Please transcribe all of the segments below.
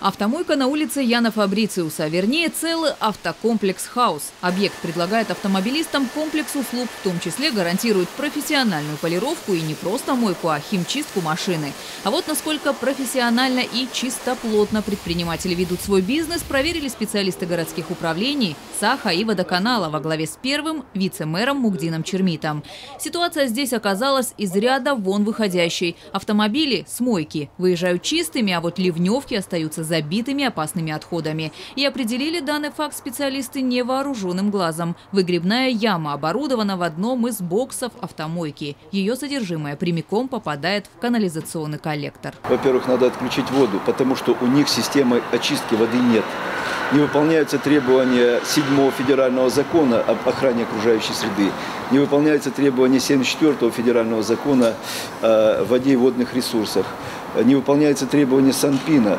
Автомойка на улице Яна Фабрициуса, вернее целый автокомплекс «Хаус». Объект предлагает автомобилистам комплекс услуг, в том числе гарантирует профессиональную полировку и не просто мойку, а химчистку машины. А вот насколько профессионально и чистоплотно предприниматели ведут свой бизнес, проверили специалисты городских управлений, САХа и водоканала во главе с первым вице-мэром Мугдином Чермитом. Ситуация здесь оказалась из ряда вон выходящей. Автомобили с мойки выезжают чистыми, а вот ливневки остаются забитыми опасными отходами. И определили данный факт специалисты невооруженным глазом. Выгребная яма оборудована в одном из боксов автомойки. Ее содержимое прямиком попадает в канализационный коллектор. Во-первых, надо отключить воду, потому что у них системы очистки воды нет. Не выполняются требования 7 федерального закона об охране окружающей среды. Не выполняются требования 74 федерального закона о воде и водных ресурсах. Не выполняются требования Санпина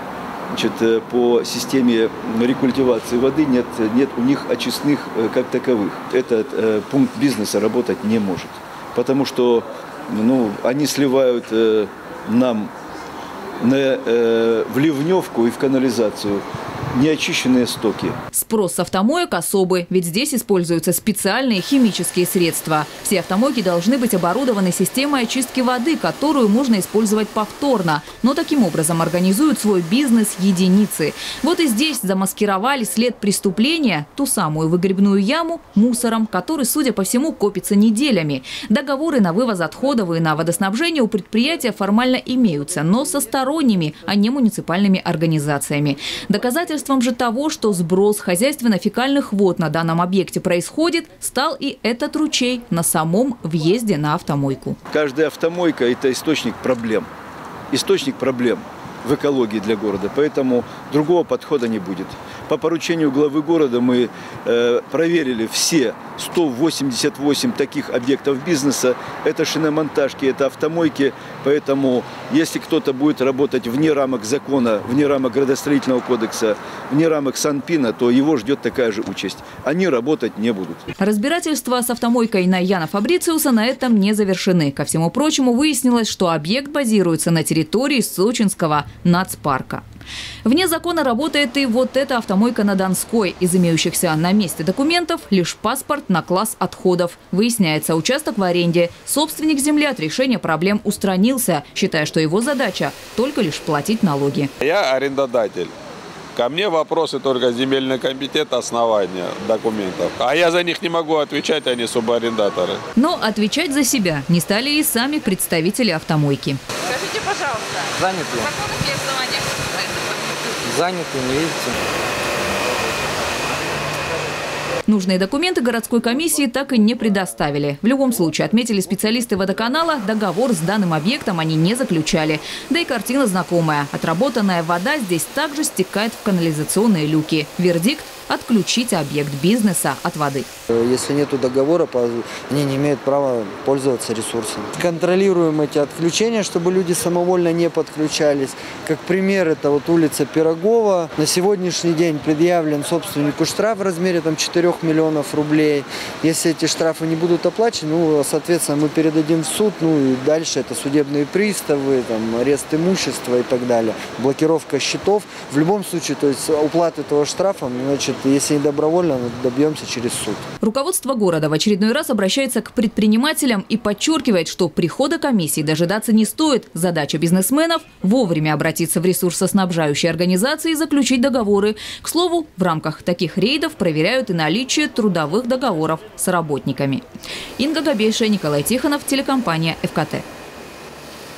Значит, э, по системе рекультивации воды нет, нет у них очистных э, как таковых. Этот э, пункт бизнеса работать не может. Потому что ну, они сливают э, нам на, э, в ливневку и в канализацию неочищенные стоки. Спрос с автомоек особый, ведь здесь используются специальные химические средства. Все автомойки должны быть оборудованы системой очистки воды, которую можно использовать повторно. Но таким образом организуют свой бизнес единицы. Вот и здесь замаскировали след преступления, ту самую выгребную яму, мусором, который, судя по всему, копится неделями. Договоры на вывоз отходов и на водоснабжение у предприятия формально имеются, но со сторонними, а не муниципальными организациями. Доказательств Доказательством же того, что сброс хозяйственно-фекальных вод на данном объекте происходит, стал и этот ручей на самом въезде на автомойку. Каждая автомойка – это источник проблем. Источник проблем в экологии для города, поэтому другого подхода не будет. По поручению главы города мы э, проверили все 188 таких объектов бизнеса. Это шиномонтажки, это автомойки. Поэтому, если кто-то будет работать вне рамок закона, вне рамок градостроительного кодекса, вне рамок Санпина, то его ждет такая же участь. Они работать не будут. Разбирательства с автомойкой на Яна Фабрициуса на этом не завершены. Ко всему прочему, выяснилось, что объект базируется на территории Сочинского нацпарка. Вне закона работает и вот эта автомойка на Донской. Из имеющихся на месте документов лишь паспорт на класс отходов. Выясняется, участок в аренде. Собственник земли от решения проблем устранился, считая, что его задача только лишь платить налоги. Я арендодатель. Ко мне вопросы только земельный комитет, основания документов. А я за них не могу отвечать, они субарендаторы. Но отвечать за себя не стали и сами представители автомойки. Скажите, пожалуйста, Занят ли? Заняты, не видите? Нужные документы городской комиссии так и не предоставили. В любом случае, отметили специалисты водоканала, договор с данным объектом они не заключали. Да и картина знакомая. Отработанная вода здесь также стекает в канализационные люки. Вердикт отключить объект бизнеса от воды. Если нет договора, они не имеют права пользоваться ресурсами. Контролируем эти отключения, чтобы люди самовольно не подключались. Как пример, это вот улица Пирогова. На сегодняшний день предъявлен собственнику штраф в размере там, 4 миллионов рублей. Если эти штрафы не будут оплачены, ну, соответственно, мы передадим в суд, ну и дальше это судебные приставы, там, арест имущества и так далее, блокировка счетов. В любом случае, то есть уплата этого штрафа, значит, если не добровольно, добьемся через суд. Руководство города в очередной раз обращается к предпринимателям и подчеркивает, что прихода комиссии дожидаться не стоит. Задача бизнесменов – вовремя обратиться в ресурсоснабжающие организации и заключить договоры. К слову, в рамках таких рейдов проверяют и наличие трудовых договоров с работниками. Инга Габейша, Николай Тихонов, телекомпания «ФКТ».